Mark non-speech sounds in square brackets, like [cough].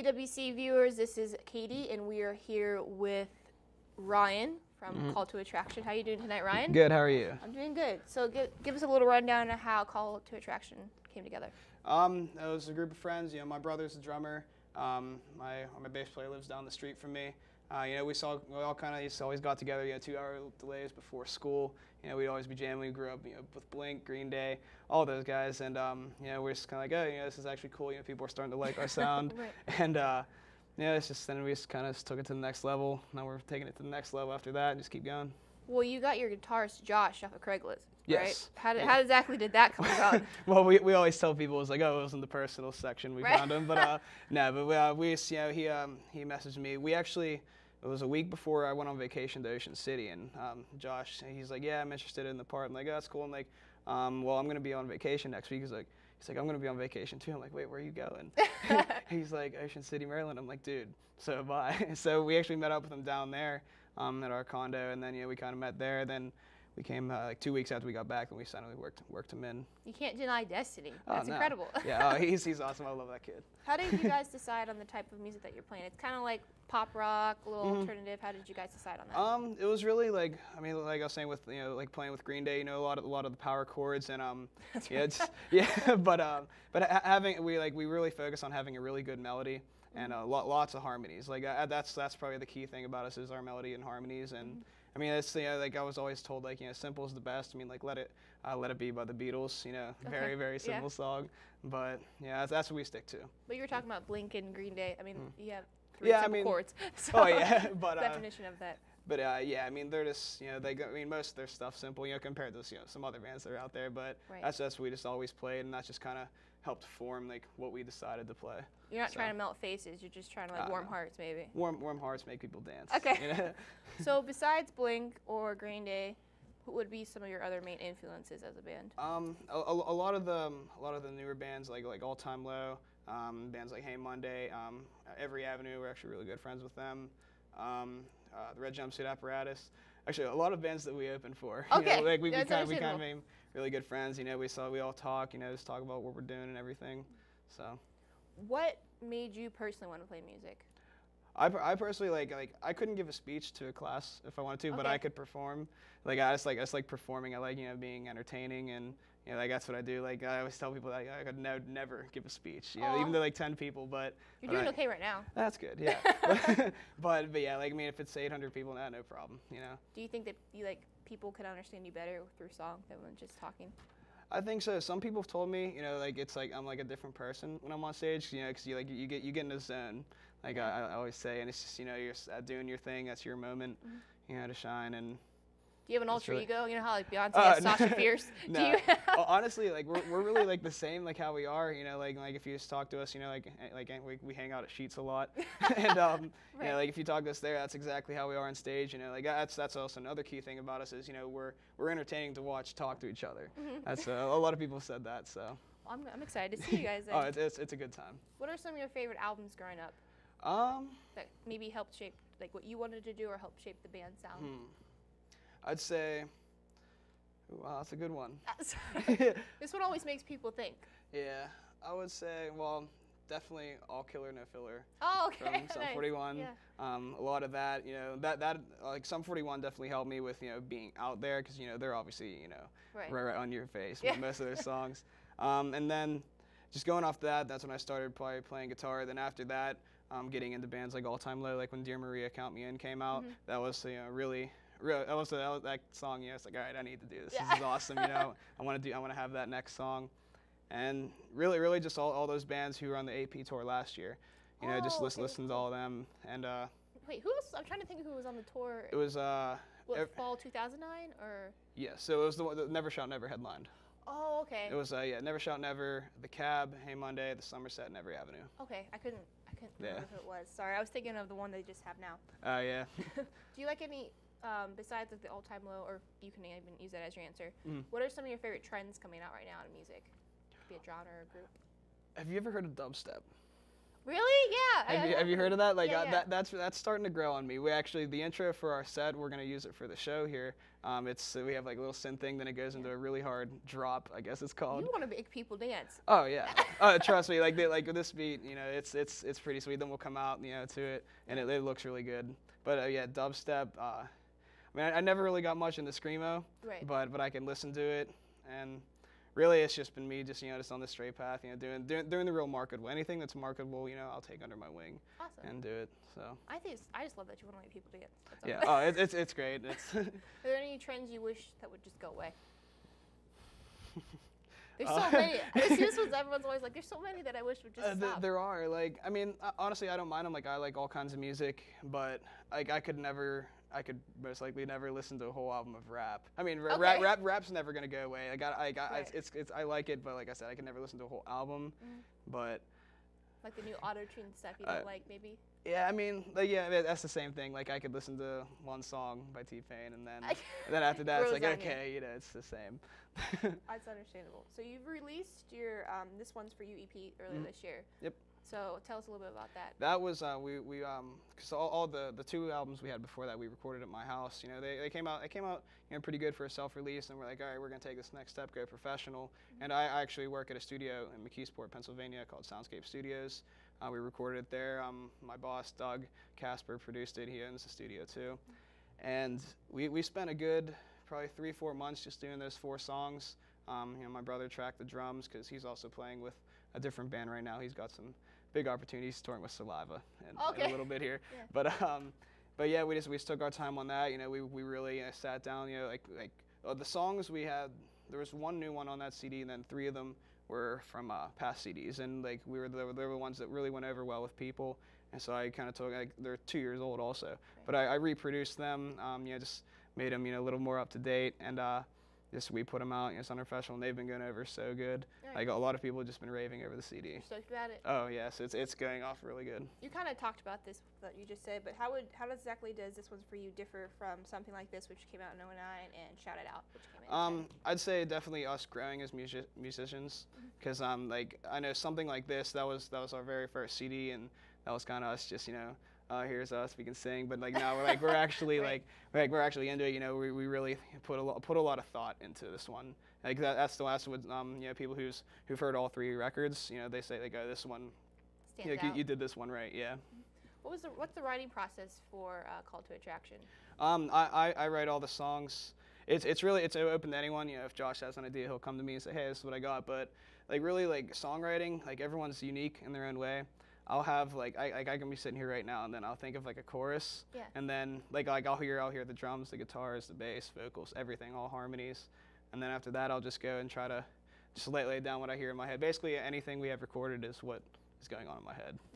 Hey, viewers, this is Katie, and we are here with Ryan from Call to Attraction. How are you doing tonight, Ryan? Good. How are you? I'm doing good. So give, give us a little rundown of how Call to Attraction came together. Um, it was a group of friends. You know, my brother's a drummer. Um, my my bass player lives down the street from me. Uh, you know, we saw we all kind of always got together. You know, two-hour delays before school. You know, we'd always be jamming. We grew up, you know, with Blink, Green Day, all those guys, and um, you know, we're just kind of like, oh, you know, this is actually cool. You know, people are starting to like our [laughs] sound, Right. and uh, know, it's just then we just kind of took it to the next level. Now we're taking it to the next level after that, and just keep going. Well, you got your guitarist Josh off of Craigslist, right? Yes. How, did, Yeah. how exactly did that come about? [laughs] well, we, we always tell people it was like, oh, it was in the personal section we Right. found him, but uh, [laughs] no, but we, uh, we, you know, he um, he messaged me. We actually, it was a week before I went on vacation to Ocean City, and um, Josh, he's like, yeah, I'm interested in the part. I'm like, oh, that's cool. I'm like, um, well, I'm gonna be on vacation next week. He's like, he's like, I'm gonna be on vacation too. I'm like, wait, where are you going? [laughs] [laughs] he's like, Ocean City, Maryland. I'm like, dude, so bye. [laughs] So we actually met up with him down there um, at our condo, and then yeah, we kind of met there. Then we came uh, like two weeks after we got back, and we finally worked worked him in. you can't deny Destiny. Oh, That's no. incredible. [laughs] yeah, oh, he's he's awesome. I love that kid. How did you guys [laughs] decide on the type of music that you're playing? It's kind of like pop rock, a little Mhm. alternative. How did you guys decide on that? Um, it was really like I mean, like I was saying with you know like playing with Green Day, you know a lot of a lot of the power chords and um [laughs] That's yeah right. it's yeah but um but ha- having we like we really focus on having a really good melody and uh, lo- lots of harmonies. Like uh, that's that's probably the key thing about us is our melody and harmonies and. Mm-hmm. I mean, it's you know, like I was always told, like you know, simple is the best. I mean, like let it, uh, let it be by the Beatles. You know, Okay, very very yeah. simple song, but yeah, that's, that's what we stick to. But you were talking about Blink and Green Day. I mean, you have three. Yeah, I mean- chords. [laughs] So Oh yeah, [laughs] but uh, definition of that. But uh, yeah, I mean, they're just you know they. Go, I mean, most of their stuff simple, you know, compared to you know some other bands that are out there. But Right. that's just we just always played, and that's just kind of helped form like what we decided to play. You're not so- trying to melt faces. You're just trying to like Uh, warm hearts, maybe. Warm warm hearts make people dance. Okay. [laughs] you know? So besides Blink or Green Day, who would be some of your other main influences as a band? um, a, a, a lot of the um, a lot of the newer bands like like All Time Low, um, bands like Hey Monday, um, Every Avenue. We're actually really good friends with them. Um, uh, the Red Jumpsuit Apparatus. Actually, a lot of bands that we opened for. [laughs] you know, Okay, like we, we kind of we kind of became really good friends. You know, we saw we all talk. You know, just talk about what we're doing and everything. So. What made you personally want to play music? I, I personally like like I couldn't give a speech to a class if I wanted to, but I could perform. Like I just like I just like performing. I like you know being entertaining and you know like that's what I do. Like I always tell people like I could no, never give a speech. You know even to like ten people, but You're but doing I- okay right now. That's good. Yeah. [laughs] [laughs] but but yeah, like I mean if it's 800 people, nah, no problem. You know. Do you think that you like people could understand you better through song than when just talking? I think so. Some people have told me, you know, like it's like I'm like a different person when I'm on stage, you know, because you like you get you get in the zone, like I, I always say, and it's just you know you're uh, doing your thing. That's your moment, Mm-hmm. you know, to shine. And Do you have an alter really- ego? You know how like Beyonce Uh, has [laughs] Sasha Fierce. [laughs] Do no. you? Well, honestly, like we're, we're really like the same, like how we are, you know, like like if you just talk to us, you know, like eh, like eh, we, we hang out at Sheetz a lot, [laughs] and um, you know, like if you talk to us there, that's exactly how we are on stage, you know, like that's that's also another key thing about us is you know we're we're entertaining to watch, talk to each other. Mm-hmm. That's uh, a lot of people said that, so I'm, I'm excited to see you guys. Then. oh, it's, it's it's a good time. what are some of your favorite albums growing up Um, that maybe helped shape like what you wanted to do or helped shape the band sound? hmm. I'd say, wow, that's a good one. [laughs] [laughs] this one always makes people think. yeah, I would say, well, definitely all killer no filler. Oh, okay. from [laughs] Sum nice. 41. Yeah. Um, a lot of that, you know, that that like Sum 41 definitely helped me with you know being out there because you know they're obviously you know Right. right, right on your face Yeah. with most of their songs. Um, and then just going off that, that's when I started probably playing guitar. Then after that, um, getting into bands like All Time Low, like when Dear Maria Count Me In came out, Mm-hmm. that was you know really. Real, that was, that was that song. You know, it's like, all right, I need to do this. Yeah. This is awesome. You know, [laughs] I want to do. I want to have that next song, and really, really, just all, all those bands who were on the AP tour last year. You know, just Oh, listen, okay, listen to all of them, and uh, Wait, who else? I'm trying to think of who was on the tour. it was uh, what, fall 2009 or? yeah. So it was the, one- the Never Shout Never headlined. Oh, okay. It was uh, yeah, Never Shout Never, The Cab, Hey Monday, The Summer Set, and Every Avenue. Okay, I couldn't. I couldn't Yeah. remember who it was. Sorry, I was thinking of the one they just have now. Uh, yeah. [laughs] Do you like any um, besides like the all-time low, or you can even use that as your answer? Mhm. What are some of your favorite trends coming out right now in music? Be it genre or a group. Have you ever heard of dubstep? Really? Yeah. have, you, have you heard of that? Like Yeah, uh, that that's that's starting to grow on me. We actually the intro for our set we're gonna use it for the show here. Um, it's we have like a little synth thing, then it goes into a really hard drop, I guess it's called. You want to make people dance. Oh yeah. [laughs] Oh, trust me. Like they, like this beat, you know, it's it's it's pretty sweet. Then we'll come out, you know, to it, and it, it looks really good. But uh, yeah, dubstep. Uh, I mean, I, I never really got much into screamo, Right. but but I can listen to it, and really, it's just been me, just you know, just on the straight path, you know, doing doing, doing the real marketable. Anything that's marketable, you know, I'll take under my wing Awesome. and do it. So I think it's, I just love that you want to make people dance. That's yeah. Oh, it, [laughs] it's it's great. It's. Are [laughs] there any trends you wish that would just go away? [laughs] There's so Uh, many. I see this one's everyone's always like, there's so many that I wish would just Uh, th- stop. there are like I mean uh, honestly I don't mind them like I like all kinds of music but like I could never I could most likely never listen to a whole album of rap. I mean ra- rap Okay. rap rap's never gonna go away. I got I got Right. it's, it's it's I like it but like I said I can never listen to a whole album. Mm. But like the new auto tune stuff you Uh, don't like, maybe. Yeah I mean like, yeah that- that's the same thing. Like I could listen to one song by T Pain and then [laughs] and then after [laughs] that it's like okay you know it's the same. [laughs] That's understandable. So you've released your um, this one's for you EP earlier Mhm. this year. Yep. So tell us a little bit about that. That was uh, we we um because all, all the the two albums we had before that we recorded at my house. You know they, they came out they came out you know pretty good for a self release and we're like all right we're gonna take this next step go professional. And I, I actually work at a studio in McKeesport, Pennsylvania called Soundscape Studios. Uh, we recorded it there. Um, my boss Doug Casper produced it. He owns the studio too. And we we spent a good probably three four months just doing those four songs. Um, you know my brother tracked the drums because he's also playing with a different band right now. He's got some big opportunities touring with Saliva and, and a little bit here. [laughs] Yeah. But um, but yeah, we just we just took our time on that. You know, we, we really uh, sat down. You know, like like uh, the songs we had. There was one new one on that CD, and then three of them were from uh, past CDs, and like we were were, they were the ones that really went over well with people. And so I kind of took like they're two years old also, but I, I reproduced them. Um, you know, just made them you know a little more up to date, and uh, just we put them out. You know, it's unprofessional, and they've been going over so good. Right. Like a lot of people have just been raving over the CD. You're stoked about it. Oh yes, it's it's going off really good. You kind of talked about this that you just said, but how would how exactly does this one for you differ from something like this, which came out in 09, and Shout It Out, which came out Um, I'd say definitely us growing as music- musicians, because um, like I know something like this that was that was our very first CD, and that was kind of us just you know, uh, here's us we can sing, but like now we're like we're actually [laughs] Right. like we're, like we're actually into it. You know, we, we really put a lot put a lot of thought into this one. Like that, that's the last one. Um, you know, people who's who've heard all three records, you know, they say like, oh, this one, you, know, you, you did this one right, yeah. what was the what's the writing process for uh, Call to Attraction? Um, I, I, I write all the songs. It's, it's really it's open to anyone. You know, if Josh has an idea, he'll come to me and say, "Hey, this is what I got." But like really, like songwriting, like everyone's unique in their own way. I'll have like I, like I can be sitting here right now, and then I'll think of like a chorus, Yeah. and then like like I'll hear I'll hear the drums, the guitars, the bass, vocals, everything, all harmonies, and then after that I'll just go and try to just lay, lay down what I hear in my head. Basically, anything we have recorded is what is going on in my head.